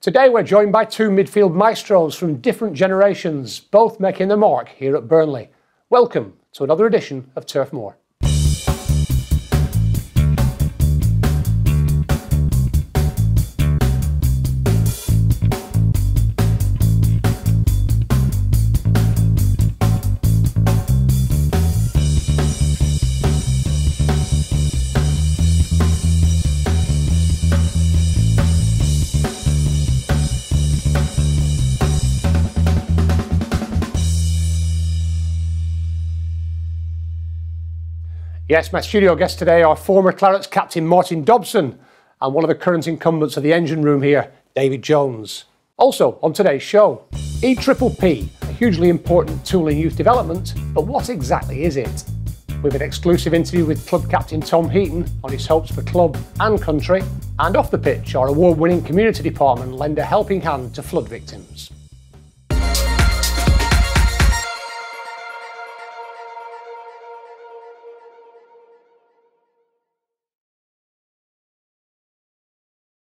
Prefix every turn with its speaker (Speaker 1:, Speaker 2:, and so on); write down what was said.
Speaker 1: Today we're joined by two midfield maestros from different generations, both making their mark here at Burnley. Welcome to another edition of Turf More. Yes, my studio guests today are former Clarets captain Martin Dobson and one of the current incumbents of the engine room here, David Jones. Also, on today's show, E-Triple-P, a hugely important tool in youth development, but what exactly is it? With an exclusive interview with club captain Tom Heaton on his hopes for club and country, and off the pitch, our award-winning community department lend a helping hand to flood victims.